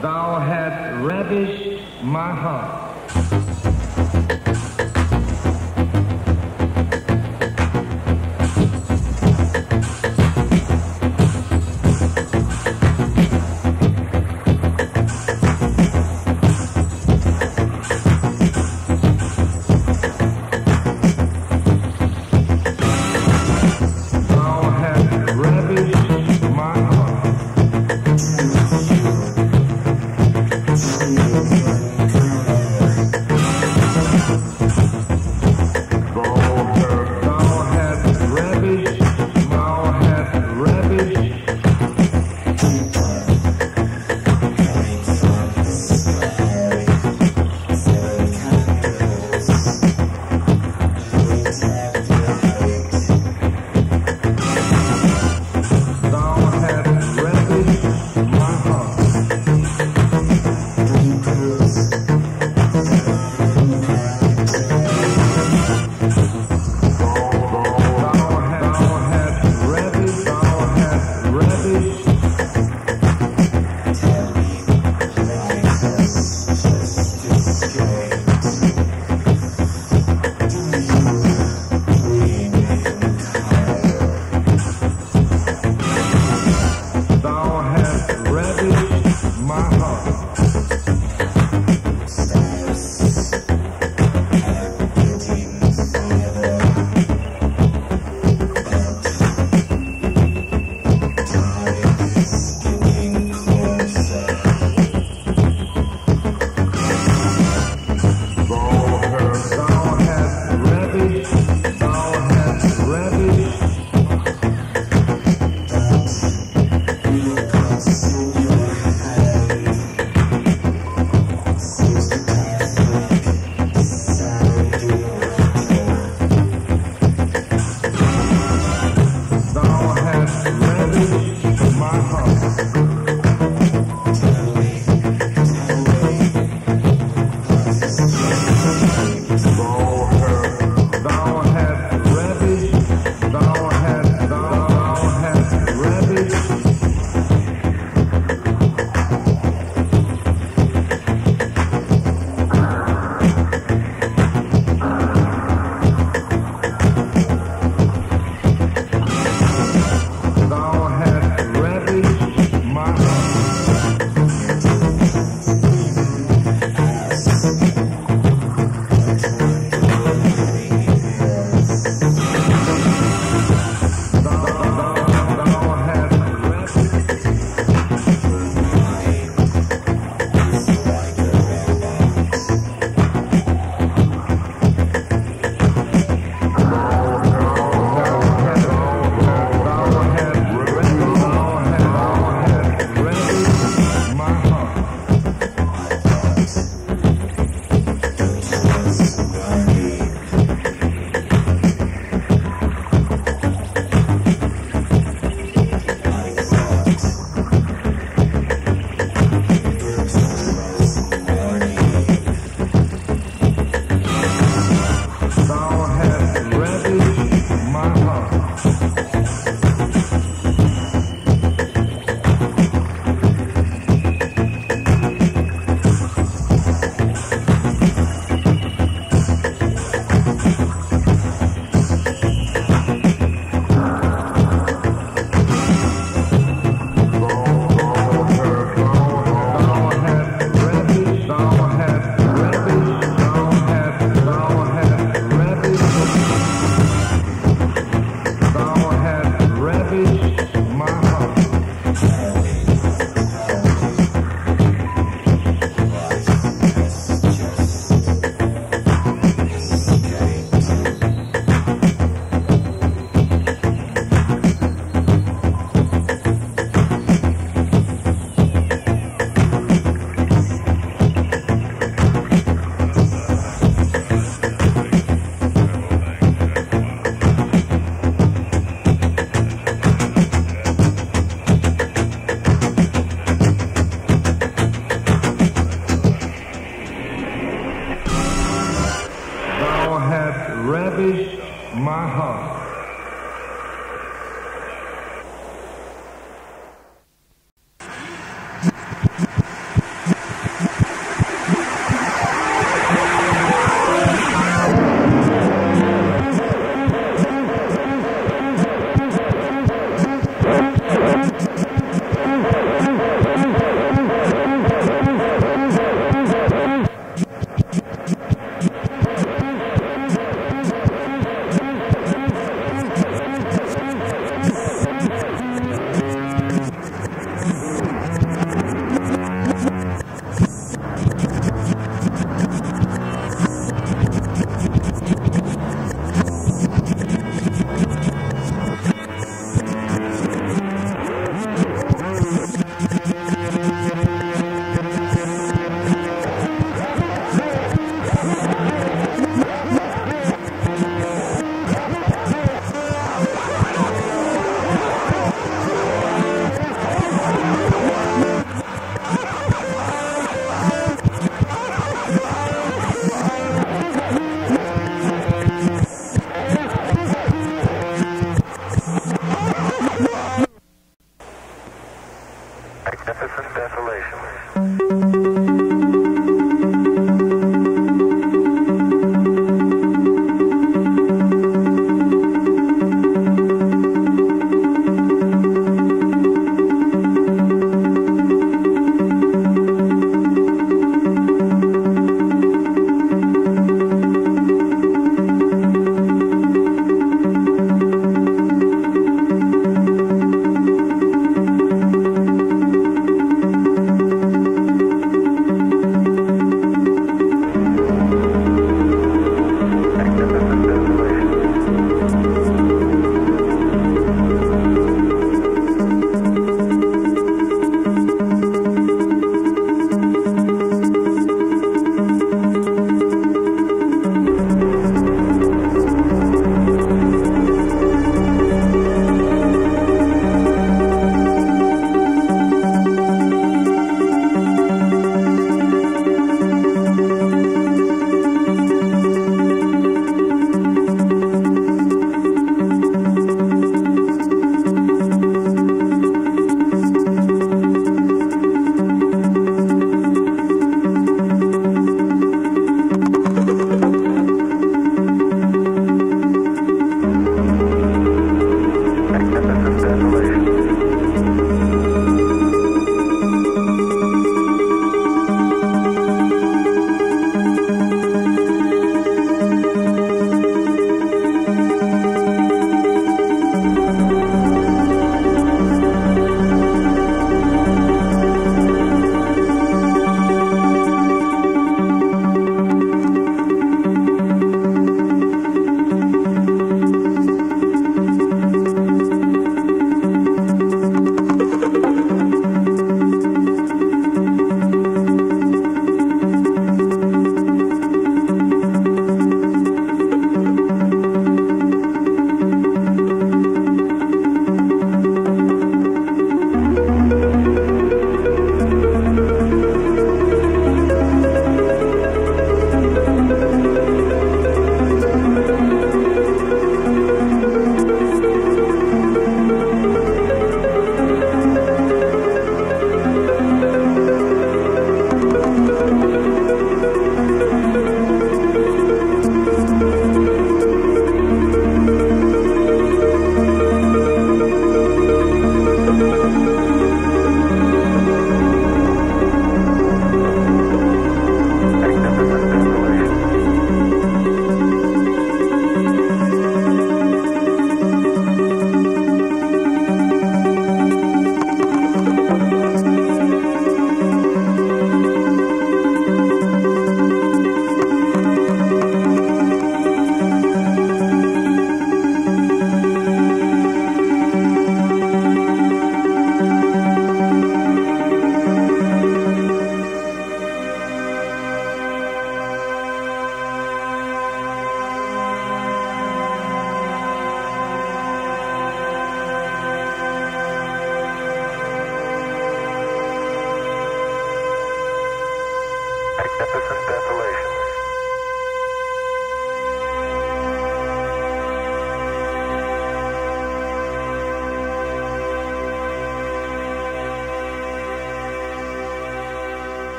Thou hast ravished my heart.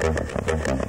Gracias.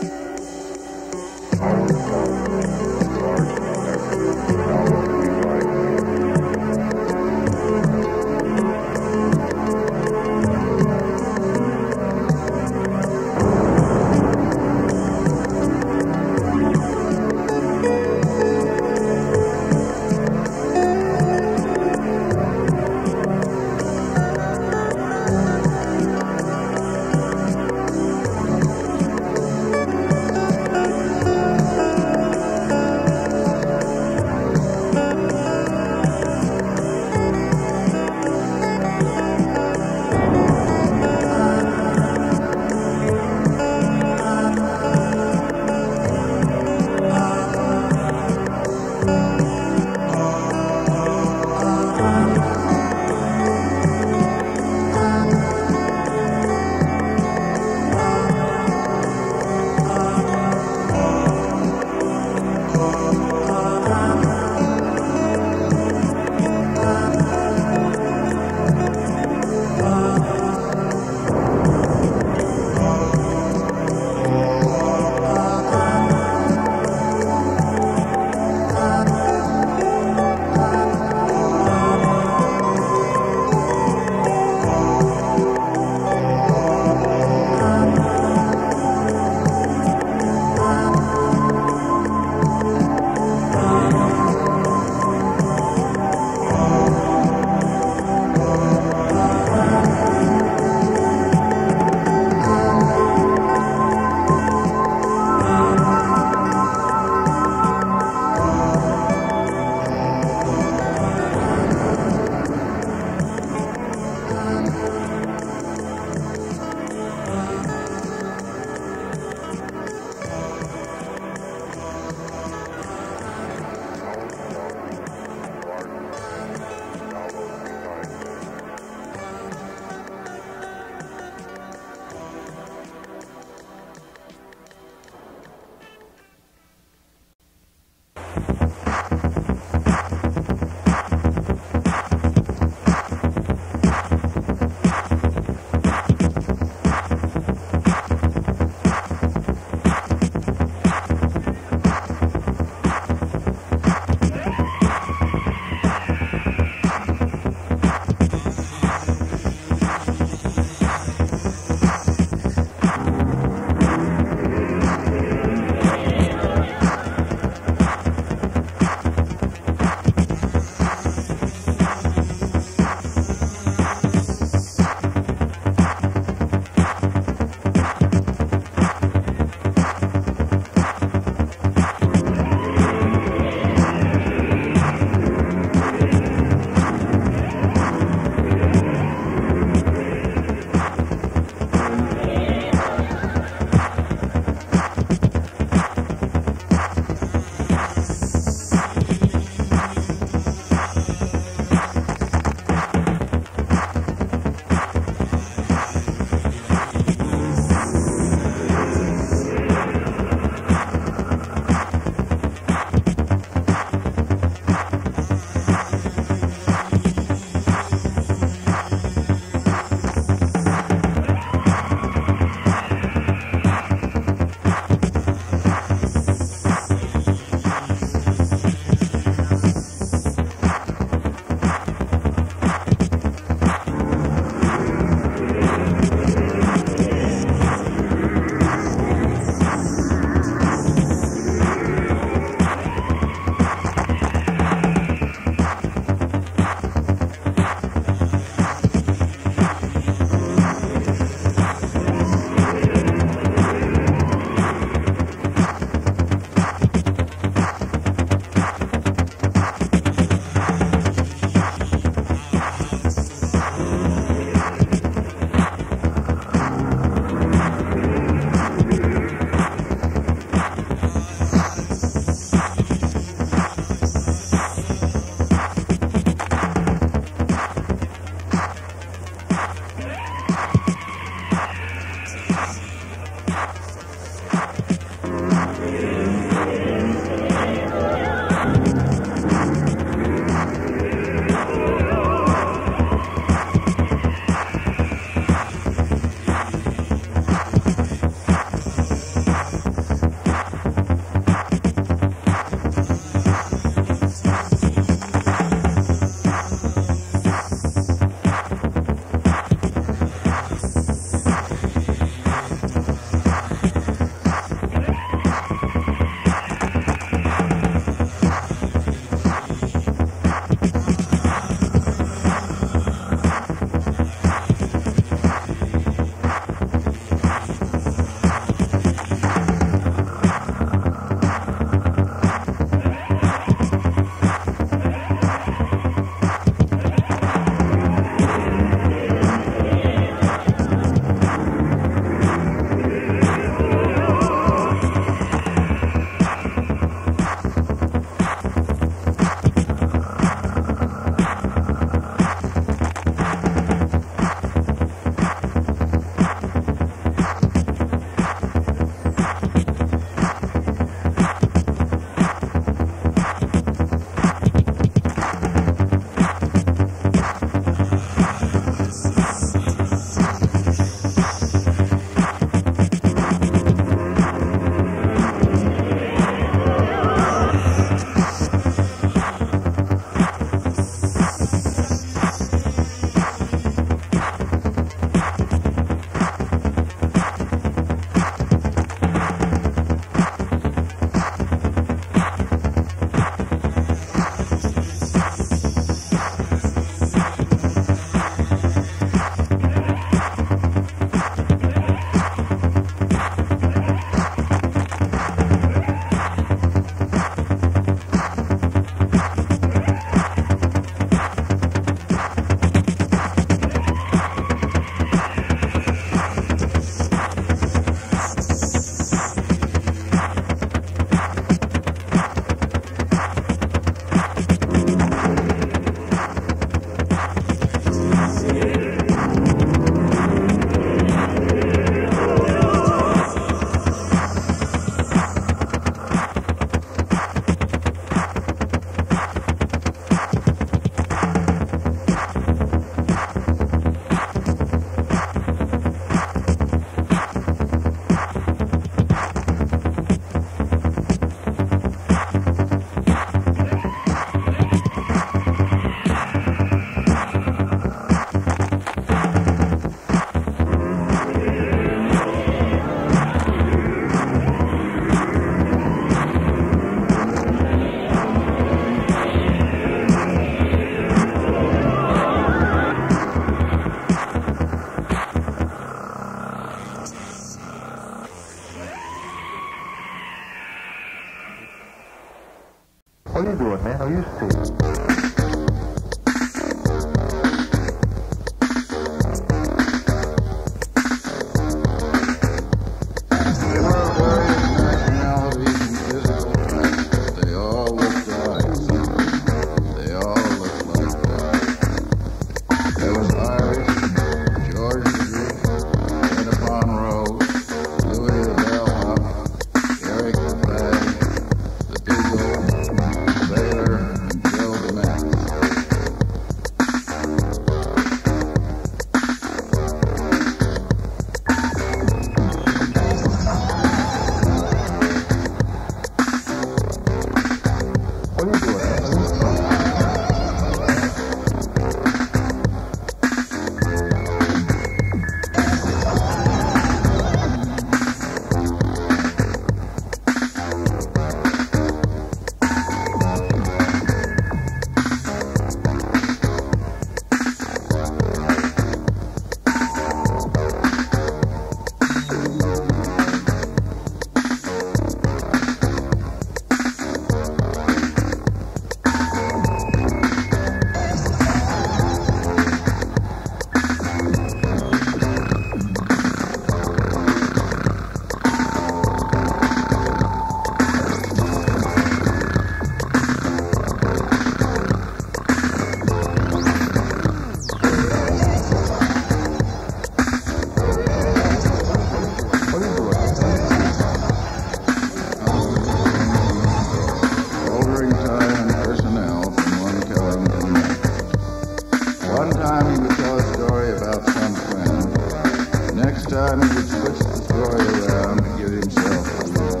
the story around to himself uh,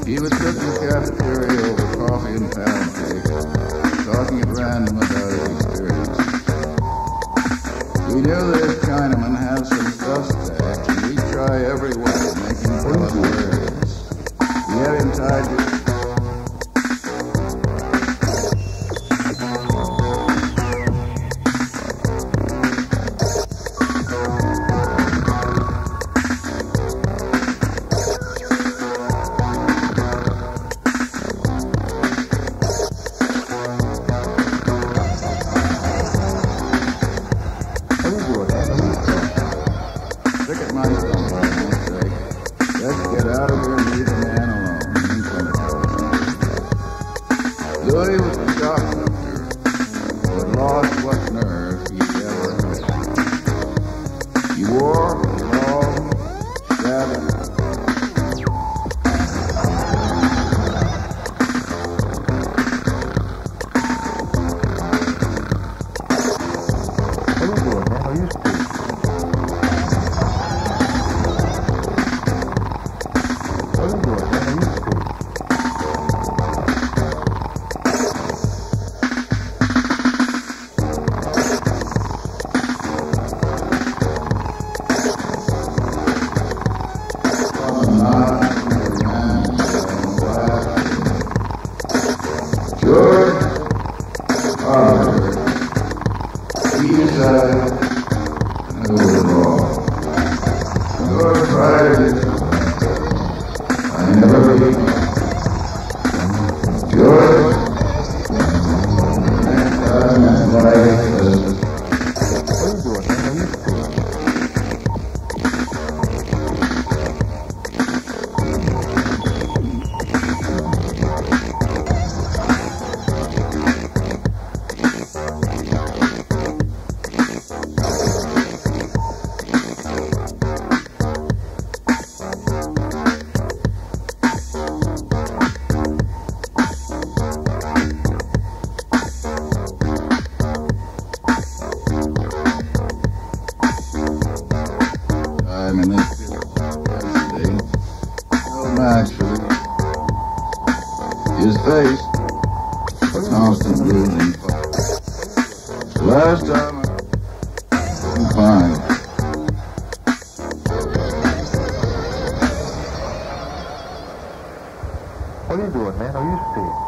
a. He would sit in the cafeteria over coffee and pancakes, talking at random about his experience. We knew that Chinaman had some suspects, and we try every. What are you doing, man? Are you sick?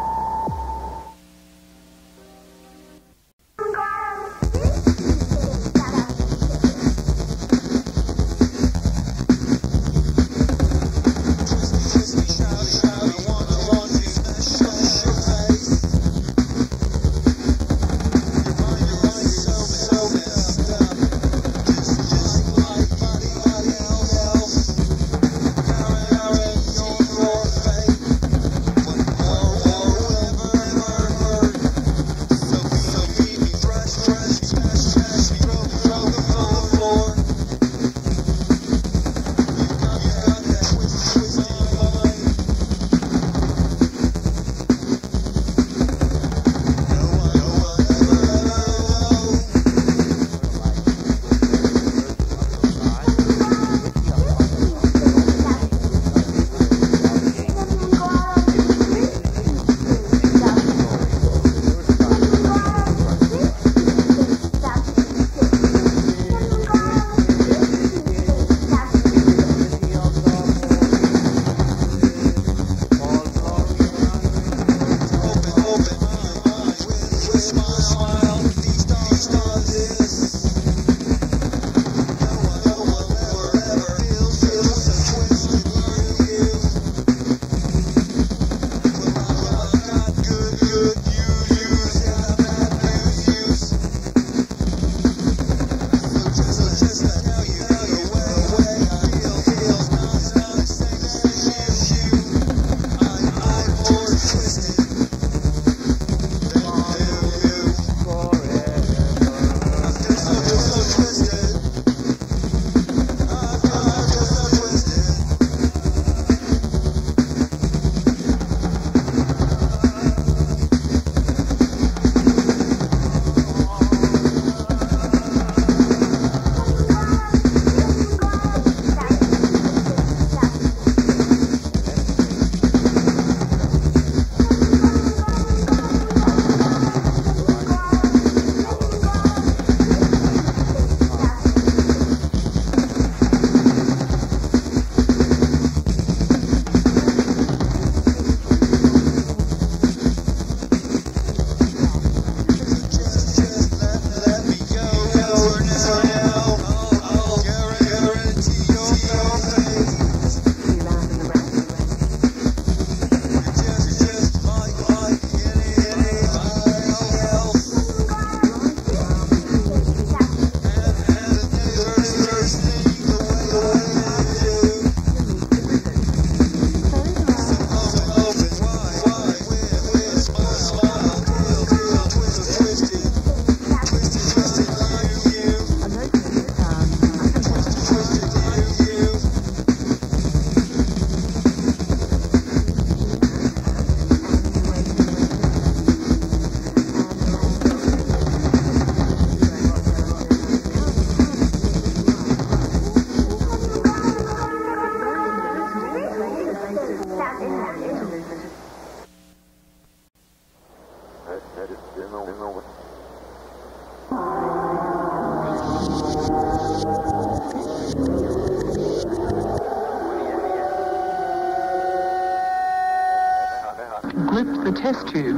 Test tube.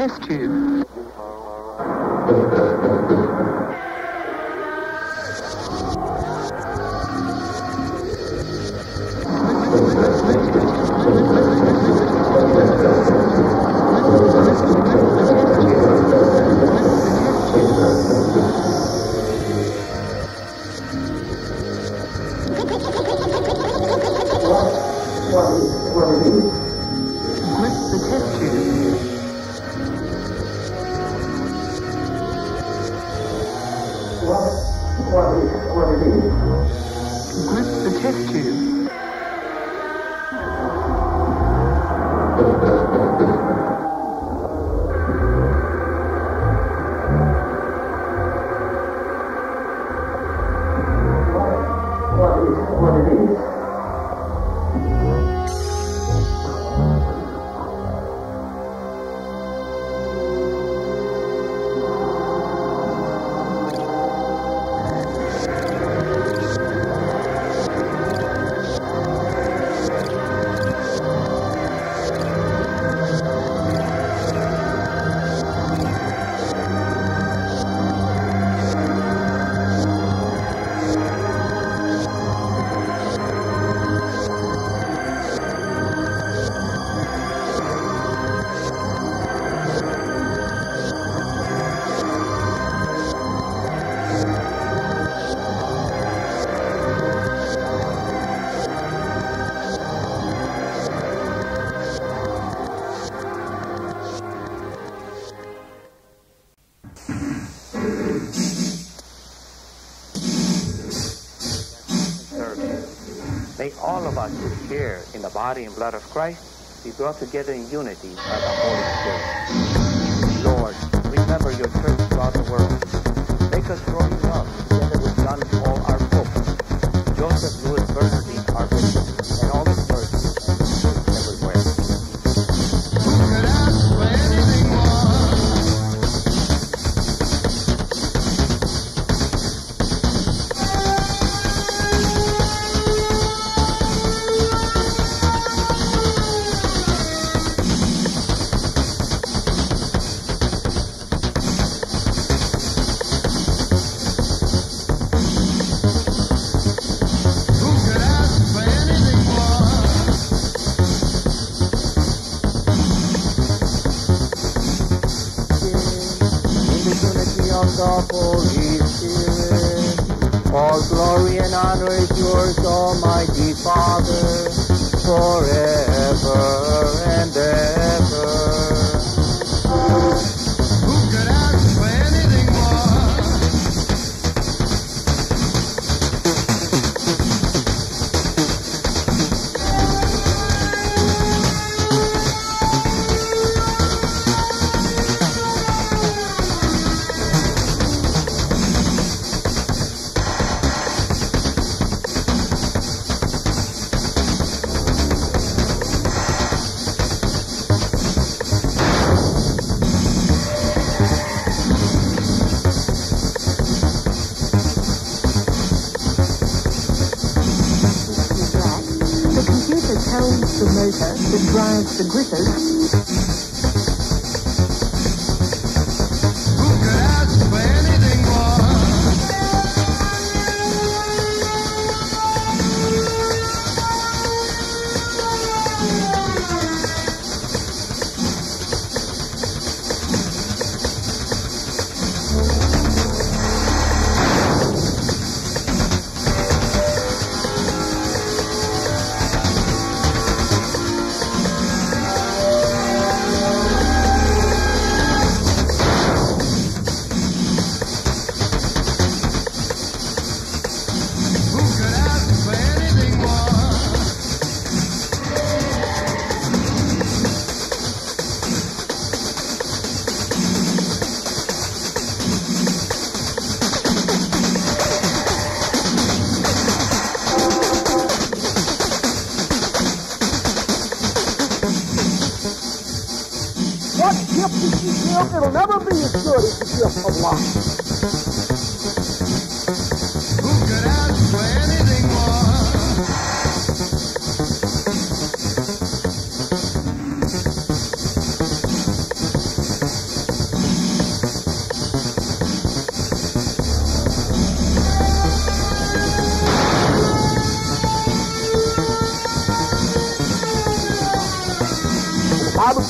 Grip What it is. Grip the test tube. Body and blood of Christ be brought together in unity by the Holy Spirit. Lord, remember your church throughout the world. Make us grow in love together with John Paul, our Pope, Joseph Louis Bernardin, our Bishop, tells the drives the gritters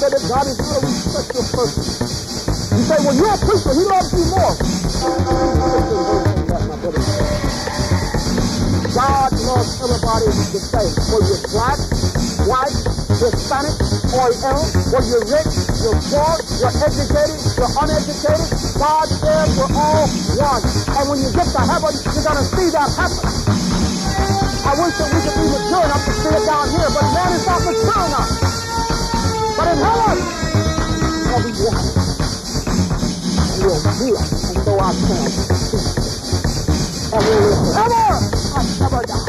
said that God is going to respect your person. You say, well, you're a preacher. He loves you more. God loves everybody the same. Whether you're black, white, Hispanic, Oriental, whether you're rich, you're poor, you're educated, you're uneducated, God says we're all one. And when you get to heaven, you're going to see that happen. I wish that we could be mature enough to see it down here, but man is not mature enough. But in heaven, we'll be one. And we'll live and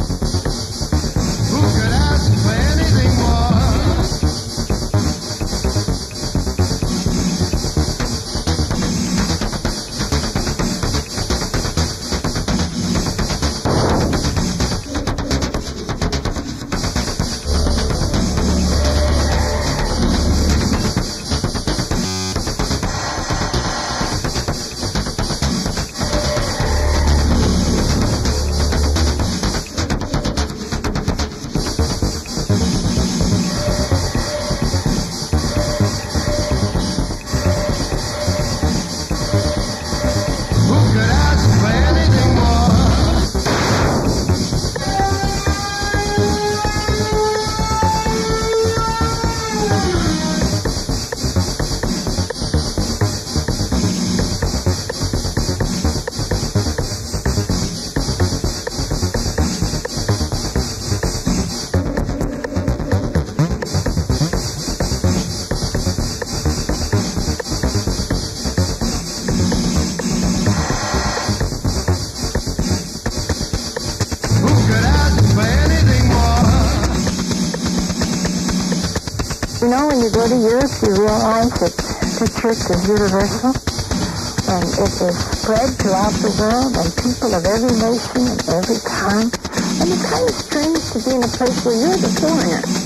30 years, you realize that the church is universal and it is spread throughout the world and people of every nation and every time. And it's kind of strange to be in a place where you're the foreigner.